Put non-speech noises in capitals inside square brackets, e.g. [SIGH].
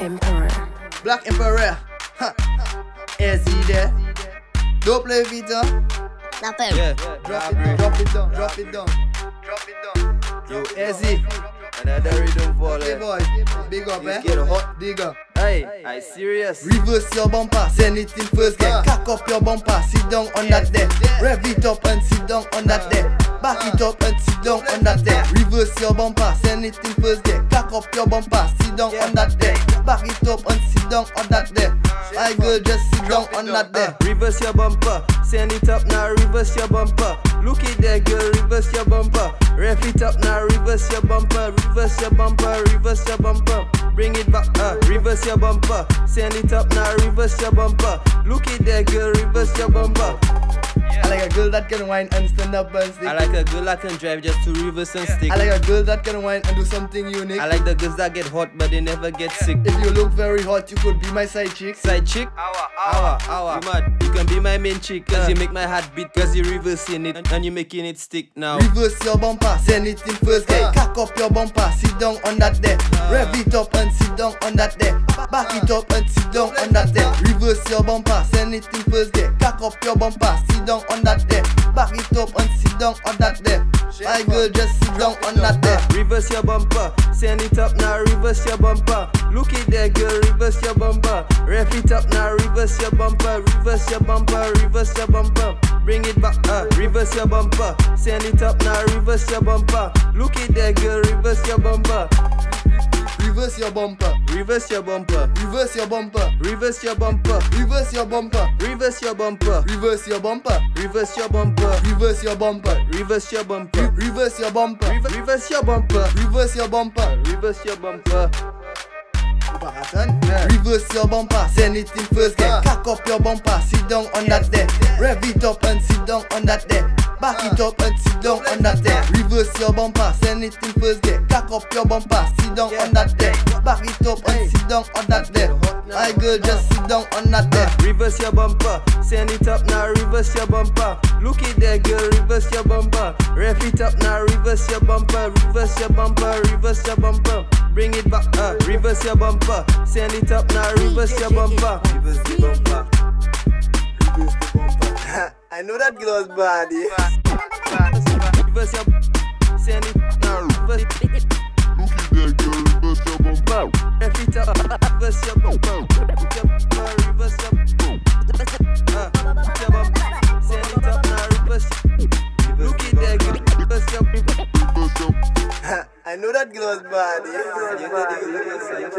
Emperor. Black Emperor. Huh. Ezzy Deh. Don't play Vita. Napper. Yeah, Drop it, drop it down, drop it down. Drop it down. Yo, Ezzy. Another rhythm fall. Okay, eh. boy. Big up, You eh? get hot. Big up. Hey, I serious. Reverse your bumper, send it in first gear. Cock up your bumper, sit down on that there. Rev it up and sit down on that there. Back it up and sit down on that there. Reverse your bumper, send it in first gear. Up your bumper, sit down on that there. Back it up and sit down on that there. My girl, just sit down on that there. Reverse your bumper, send it up now, reverse your bumper. Look it there, girl, reverse your bumper. Rev it up now, reverse your bumper, reverse your bumper, reverse your bumper. Bring it back, uh, reverse your bumper. Send it up now, reverse your bumper. Look it there, girl, reverse your bumper. I like a girl that can whine and stand up and stick. I like a girl that can drive just to reverse and stick. I like a girl that can whine and do something unique. I like the girls that get hot but they never get sick. If you look very hot, you could be my side chick. Side chick, hour, hour, hour. You mad? You can be my main chick, cause you make my heart beat, cause you reversing it and you making it stick now. Reverse your bumper, send it in first gear. Cock up your bumper, sit down on that there. Rev it up and sit down on that there. Back it up and sit down on that there. Reverse your bumper, send it in first gear. Cock up your bumper, sit down on that there. Back it up and sit down on that there. My girl, just sit down on that there. Reverse your bumper, send it up now, reverse your bumper. Look it there, girl, reverse your bumper. Rev it up now, reverse your bumper, reverse your bumper, reverse your bumper. Bring it back, uh, reverse your bumper. Send it up now, reverse your bumper. Look it there, girl, reverse your bumper. Reverse your bumper, Reverse your bumper, reverse your bumper, reverse your bumper, reverse your bumper, reverse your bumper, reverse your bumper, reverse your bumper, reverse your bumper, reverse your bumper, reverse your bumper, reverse your bumper, reverse your bumper. reverse your bumper. Reverse your bumper, send it in first gear. Cock up your bumper, sit down on that there. Rev it up and sit down on that there. Back it up and sit down on that there. Reverse your bumper, send it in first gear. Cock up your bumper, sit down on that there. Back it up and sit down on that there. My girl, just sit down on that there. Reverse your bumper, send it up now, reverse your bumper. Look it there, girl, reverse your bumper. Rev it up now, reverse your bumper, reverse your bumper, reverse your bumper. Bring it back, uh, reverse your bumper. Send it up now, reverse your bumper. Reverse the bumper. Reverse the bumper. I know that girl's body. Girl, that [LAUGHS] girl. I know that girl's bad. You.